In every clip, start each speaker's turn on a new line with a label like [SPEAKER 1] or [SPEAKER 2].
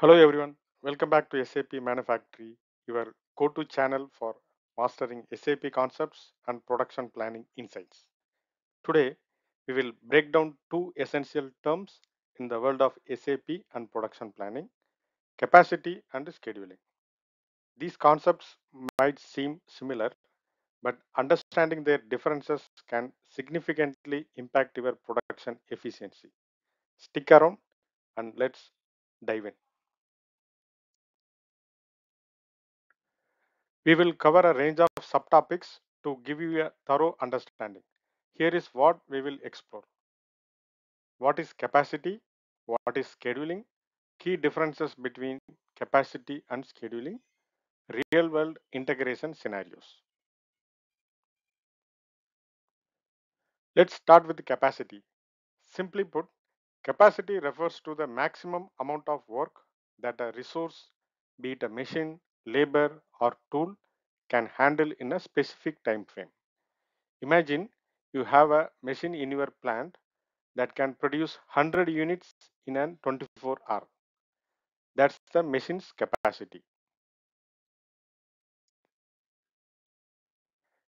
[SPEAKER 1] Hello everyone, welcome back to SAP Manufactory, your go-to channel for mastering SAP concepts and production planning insights. Today, we will break down two essential terms in the world of SAP and production planning, capacity and scheduling. These concepts might seem similar, but understanding their differences can significantly impact your production efficiency. Stick around and let's dive in. We will cover a range of subtopics to give you a thorough understanding. Here is what we will explore. What is capacity? What is scheduling? Key differences between capacity and scheduling. Real world integration scenarios. Let's start with capacity. Simply put, capacity refers to the maximum amount of work that a resource, be it a machine, labor, or tool, can handle in a specific time frame. Imagine you have a machine in your plant that can produce 100 units in an 24 hour. That's the machine's capacity.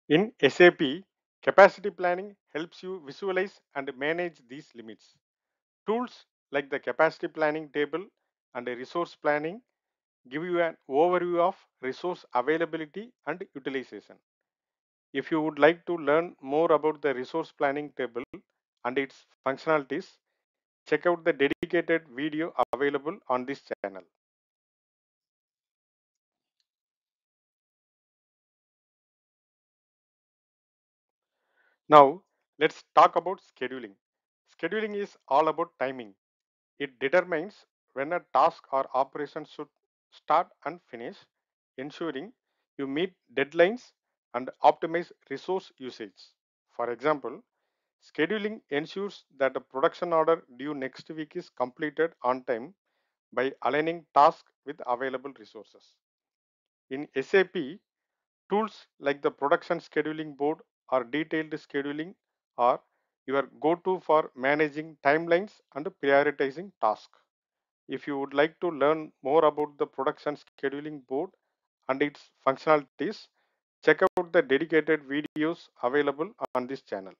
[SPEAKER 1] In SAP, capacity planning helps you visualize and manage these limits. Tools like the capacity planning table and resource planning give you an overview of resource availability and utilization. If you would like to learn more about the resource planning table and its functionalities, check out the dedicated video available on this channel. Now, let's talk about scheduling. Scheduling is all about timing. It determines when a task or operation should start and finish, ensuring you meet deadlines and optimize resource usage. For example, scheduling ensures that a production order due next week is completed on time by aligning tasks with available resources. In SAP, tools like the production scheduling board or detailed scheduling are your go-to for managing timelines and prioritizing tasks. If you would like to learn more about the production scheduling board and its functionalities, check out the dedicated videos available on this channel.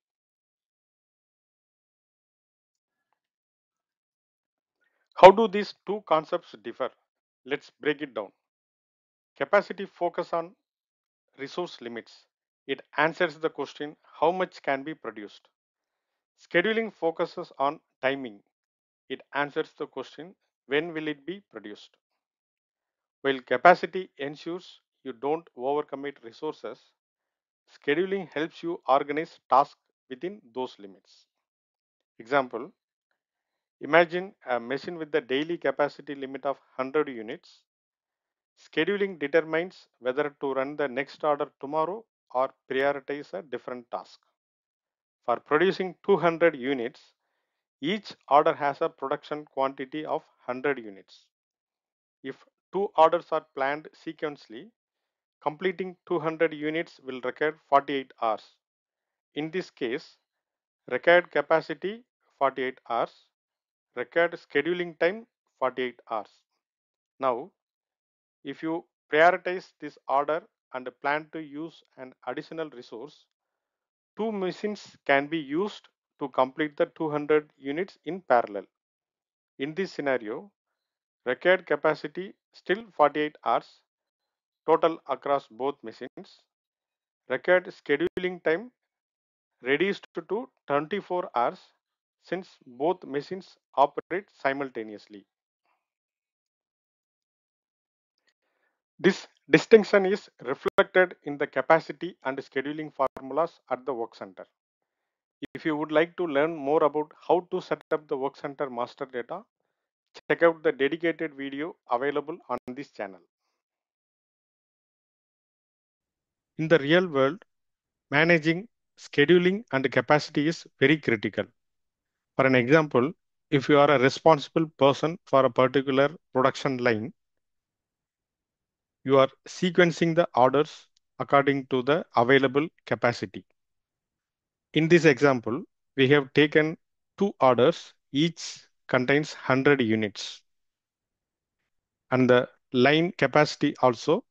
[SPEAKER 1] How do these two concepts differ? Let's break it down. Capacity focus on resource limits. It answers the question how much can be produced. Scheduling focuses on timing. It answers the question when will it be produced. While capacity ensures you don't overcommit resources, scheduling helps you organize tasks within those limits. Example, imagine a machine with the daily capacity limit of 100 units. Scheduling determines whether to run the next order tomorrow or prioritize a different task. For producing 200 units, each order has a production quantity of 100 units. If two orders are planned sequentially, completing 200 units will require 48 hours. In this case, required capacity 48 hours, required scheduling time 48 hours. Now, if you prioritize this order and plan to use an additional resource, two machines can be used to complete the 200 units in parallel. In this scenario, required capacity still 48 hours total across both machines. Required scheduling time reduced to 24 hours since both machines operate simultaneously. This distinction is reflected in the capacity and scheduling formulas at the work center. If you would like to learn more about how to set up the work center master data, check out the dedicated video available on this channel. In the real world, managing scheduling and capacity is very critical. For an example, if you are a responsible person for a particular production line, you are sequencing the orders according to the available capacity. In this example, we have taken two orders, each contains 100 units. and the line capacity also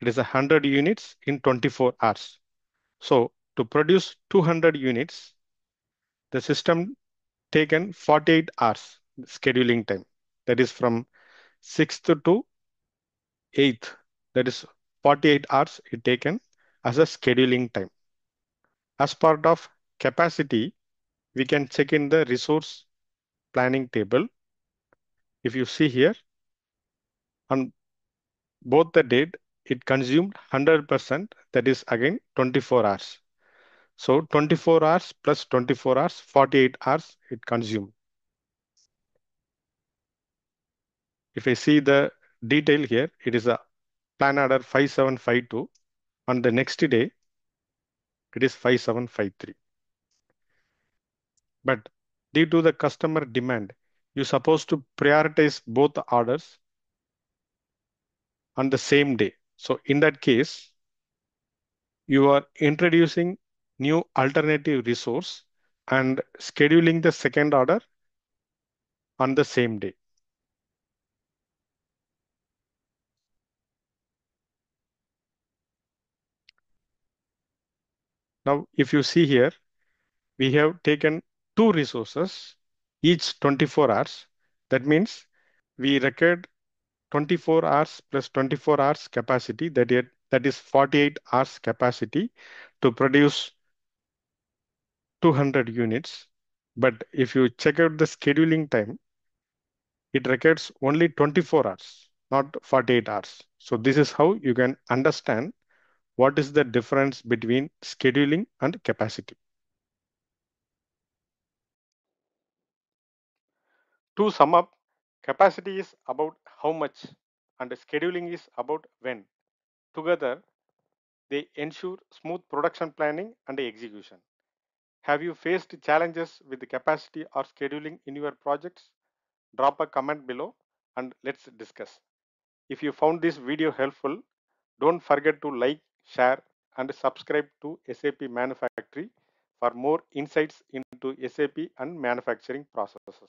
[SPEAKER 1] it is 100 units in 24 hours. So to produce 200 units, the system taken 48 hours scheduling time. That is from 6th to 8th. That is 48 hours it taken as a scheduling time. As part of capacity, we can check in the resource planning table. If you see here, on both the date, it consumed 100%, that is again 24 hours. So 24 hours plus 24 hours, 48 hours it consumed. If I see the detail here, it is a plan order 5752. On the next day, it is 5753. But due to the customer demand, you're supposed to prioritize both orders on the same day. So in that case, you are introducing new alternative resource and scheduling the second order on the same day. Now, if you see here, we have taken two resources, each 24 hours. That means we record 24 hours plus 24 hours capacity, that is, that is 48 hours capacity to produce 200 units. But if you check out the scheduling time, it records only 24 hours, not 48 hours. So this is how you can understand what is the difference between scheduling and capacity. To sum up, capacity is about how much and scheduling is about when. Together, they ensure smooth production planning and execution. Have you faced challenges with the capacity or scheduling in your projects? Drop a comment below and let's discuss. If you found this video helpful, don't forget to like, share and subscribe to SAP Manufactory for more insights into SAP and manufacturing processes.